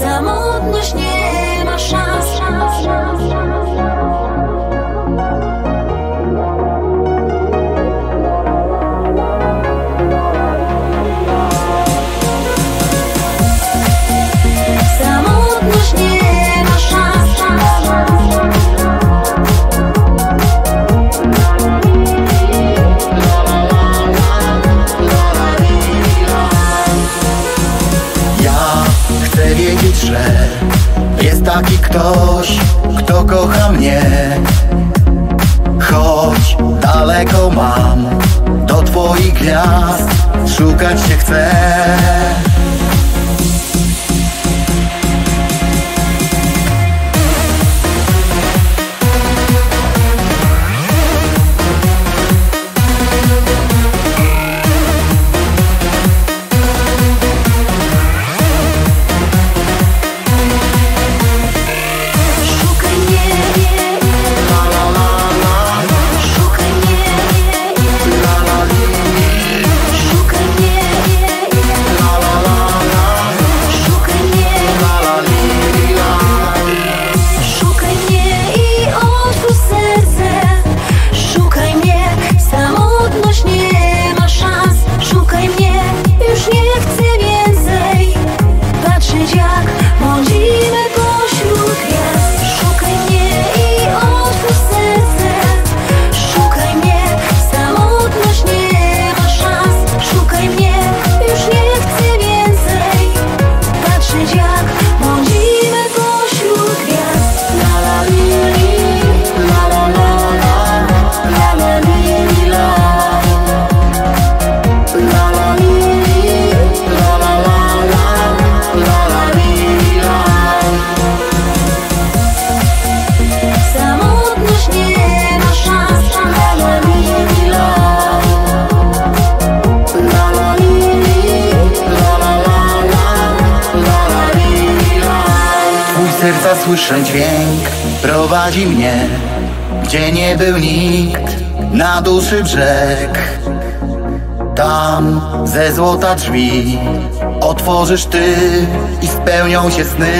Samotność nie ma szans. szans. taki ktoś, kto kocha mnie. Choć daleko mam do twoich gwiazd Szukać się chcę. słyszę dźwięk Prowadzi mnie, gdzie nie był nikt Na duszy brzeg. Tam ze złota drzwi Otworzysz ty i spełnią się sny.